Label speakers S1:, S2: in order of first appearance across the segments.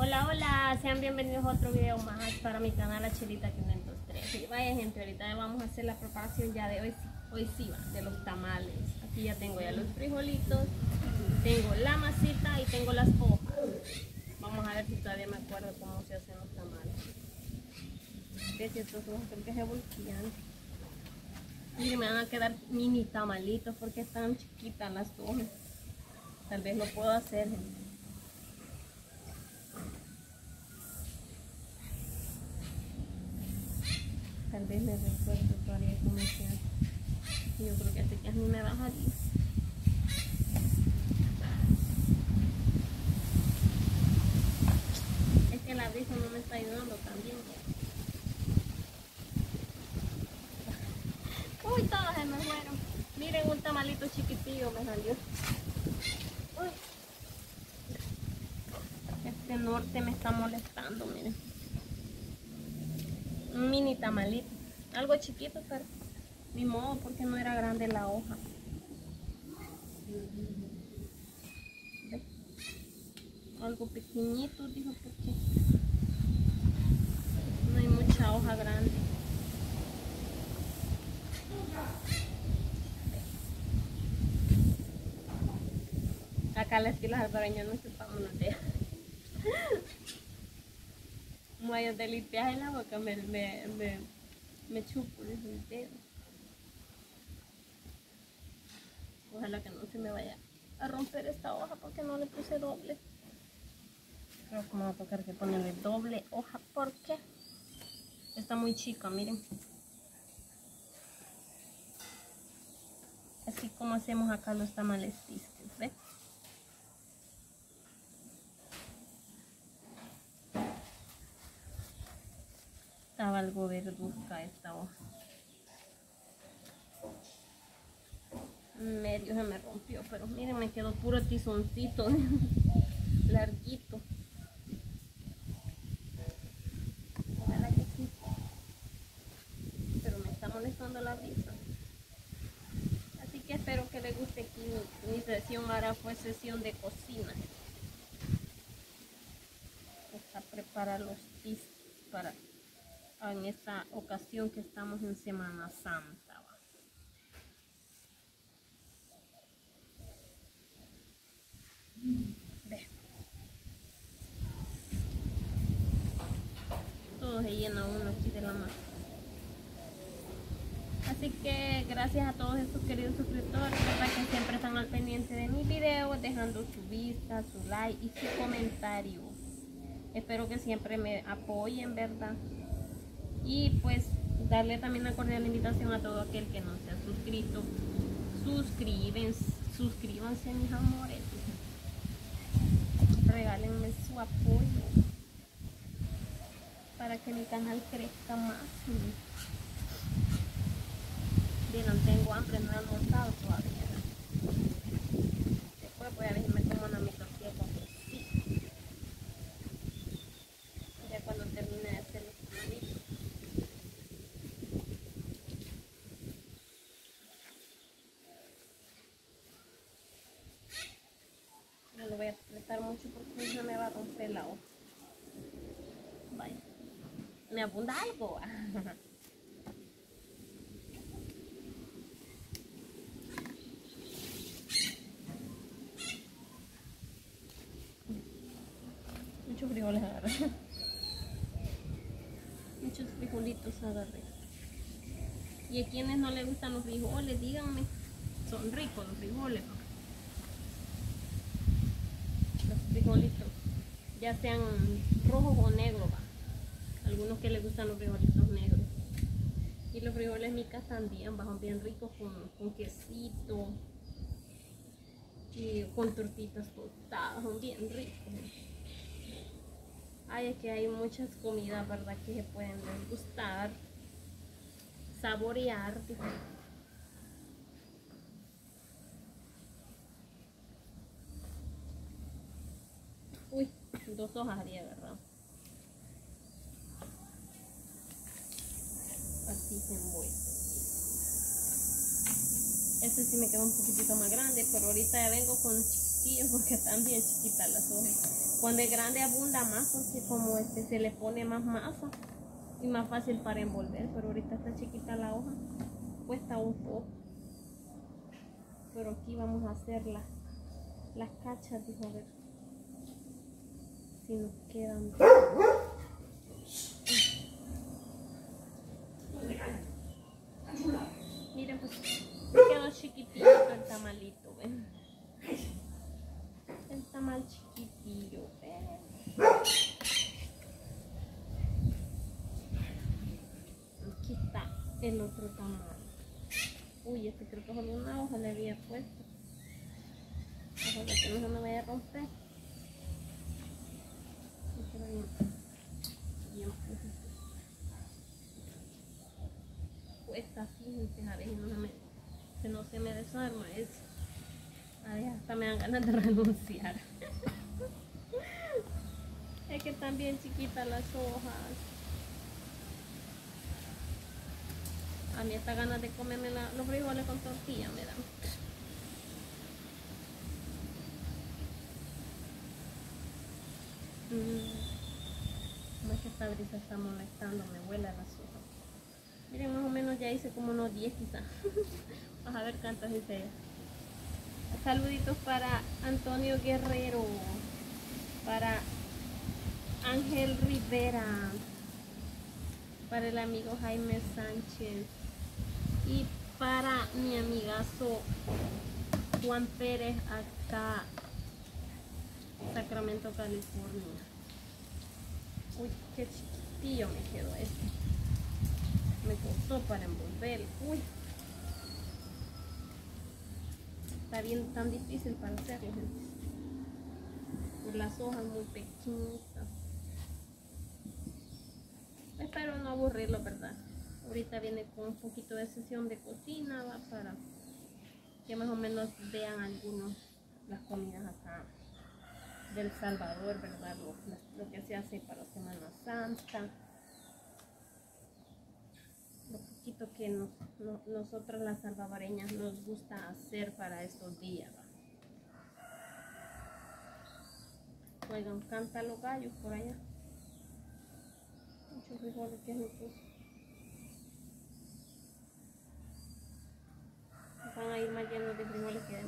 S1: Hola, hola, sean bienvenidos a otro video más para mi canal La Chelita 503 y vaya gente, ahorita vamos a hacer la preparación ya de hoy, hoy sí va, de los tamales. Aquí ya tengo ya los frijolitos tengo la masita y tengo las hojas. Vamos a ver si todavía me acuerdo cómo se hacen los tamales. De si estos creo que y me van a quedar mini tamalitos porque están chiquitas las hojas. Tal vez lo puedo hacer gente. Tal vez me recuerdo todavía cómo se hace. Yo creo que este ya ni me bajaría. Es que la brisa no me está ayudando también. Uy, todos se me fueron. Miren un tamalito chiquitillo me salió. Uy. Este norte me está molestando, miren un mini tamalito. Algo chiquito, pero ni modo porque no era grande la hoja. Algo pequeñito, dijo, porque no hay mucha hoja grande. Acá las pilas albareñas no chupamos dedos. Muayos de limpiar en la boca me, me, me, me chupo. Ojalá que no se me vaya a romper esta hoja porque no le puse doble. Creo que me va a tocar que ponerle doble hoja porque está muy chica, miren. Así como hacemos acá los tamales tisques, ¿ves? Estaba algo verduzca esta hoja. Medio se me rompió, pero miren, me quedó puro tizoncito, larguito. Pero me está molestando la brisa. Así que espero que les guste aquí mi, sesión. Ahora fue sesión de cocina. Para preparar los tis para en esta ocasión que estamos en Semana Santa. Todo se llena uno aquí de la mano. Así que gracias a todos estos queridos suscriptores que siempre están al pendiente de mis videos, dejando su vista, su like y su comentario. Espero que siempre me apoyen, ¿verdad? Y pues darle también una cordial invitación a todo aquel que no se ha suscrito. Suscríbense suscríbanse mis amores. Regálenme su apoyo para que mi canal crezca más. Vieron tengo hambre no he almorzado todavía. Después voy a decirme como una mi tortilla ya cuando termine de hacer voy a apretar mucho porque no me va a romper la hoja. Vaya. Me abunda algo. Muchos frijoles agarré. Muchos frijolitos agarré. Y a quienes no les gustan los frijoles, díganme. Son ricos los frijoles frijolitos, ya sean rojos o negros, algunos que les gustan los frijolitos negros. Y los frijoles micas también, van bien ricos con, con quesito y con tortitas tostadas, son bien ricos. Ay, es que hay muchas comidas, ¿verdad? Que se pueden gustar, saborear. Dos hojas había agarrado. Así se envuelve. Este sí me quedó un poquitito más grande, pero ahorita ya vengo con chiquitillos porque están bien chiquitas las hojas. Cuando es grande abunda más porque como este se le pone más masa y más fácil para envolver, pero ahorita está chiquita la hoja, cuesta un poco. Pero aquí vamos a hacer las, las cachas, dijo a ver si nos quedan. Miren pues, quedó chiquitito el tamalito, ¿ven? El tamal chiquitillo, ¿ven? Aquí está el otro tamal. Uy, este creo que solo una hoja le había puesto. Ojalá que no se me vaya a romper. Bien, Cuesta así, a no se no se me desarma eso. Ay, hasta me dan ganas de renunciar. es que están bien chiquitas las hojas. A mí esta ganas de comerme los frijoles con tortilla me dan. Mm. Más que esta brisa está molestando, me huele a las hojas. Miren, más o menos ya hice como unos 10 quizás. Vamos a ver cuántas hice. Saluditos para Antonio Guerrero, para Ángel Rivera, para el amigo Jaime Sánchez y para mi amigazo Juan Pérez acá Sacramento, California. Uy, qué chiquitillo me quedó este. Me costó para envolver. Uy. Está bien tan difícil para hacerlo, gente. Por las hojas muy pequeñitas. Espero no aburrirlo, ¿verdad? Ahorita viene con un poquito de sesión de cocina, ¿va? Para que más o menos vean algunos las comidas acá del Salvador, ¿verdad? Lo, que se hace para Semana Santa. Lo poquito que nos, no, nosotros las salvadoreñas nos gusta hacer para estos días. ¿va? Oigan, canta los gallos por allá. Muchos frijoles que puso. Van a ir más llenos de frijoles que.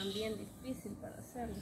S1: También difícil para hacerlo.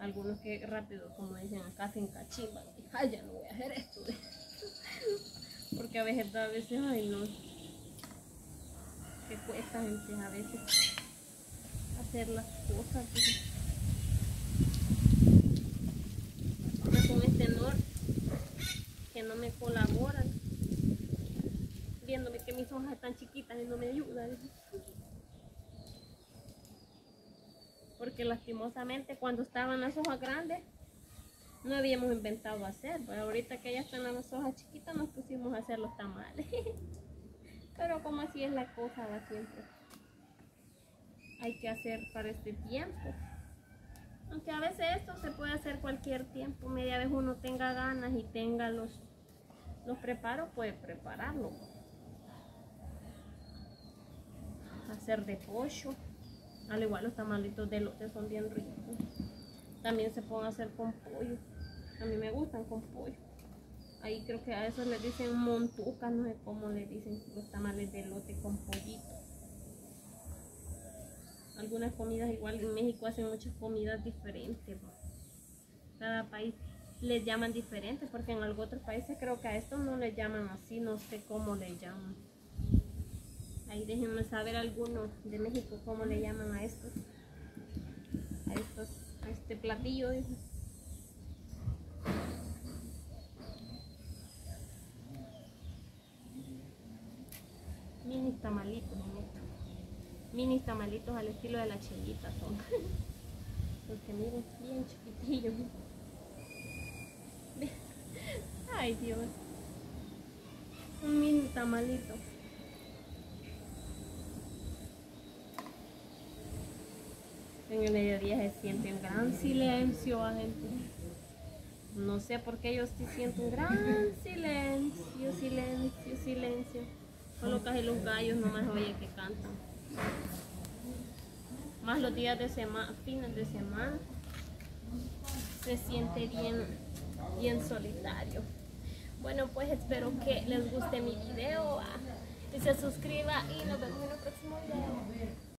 S1: Algunos que rápido, como dicen acá, hacen cachimba. Ay, ya no voy a hacer esto. Porque a veces, a veces, ay no. Que cuesta gente a veces hacer las cosas. con este que no me viéndome mis hojas están chiquitas y no me ayudan. Porque lastimosamente cuando estaban las hojas grandes no habíamos inventado hacer, pero ahorita que ya están las hojas chiquitas nos pusimos a hacer los tamales. pero como así es la cosa, va siempre. Hay que hacer para este tiempo. Aunque a veces esto se puede hacer cualquier tiempo, media vez uno tenga ganas y tenga los, los preparos, puede prepararlo hacer de pollo. Al igual los tamalitos de lote son bien ricos. También se pueden hacer con pollo. A mí me gustan con pollo. Ahí creo que a eso le dicen montuca, no sé cómo le dicen los tamales de lote con pollito. Algunas comidas igual en México hacen muchas comidas diferentes. Cada país les llaman diferentes porque en algunos otros países creo que a estos no le llaman así, no sé cómo le llaman. Ahí déjenme saber algunos de México cómo le llaman a estos. A estos, a este platillo. Mini tamalitos Mini tamalitos al estilo de la chelita son. Porque miren, bien chiquitillos. Ay Dios. Un mini tamalito. En el mediodía se siente un gran silencio, gente. No sé por qué yo sí siento un gran silencio, silencio, silencio. Solo casi los gallos no más oye que cantan. Más los días de semana, fines de semana, se siente bien, bien solitario. Bueno, pues espero que les guste mi video y se suscriba y nos vemos en el próximo video.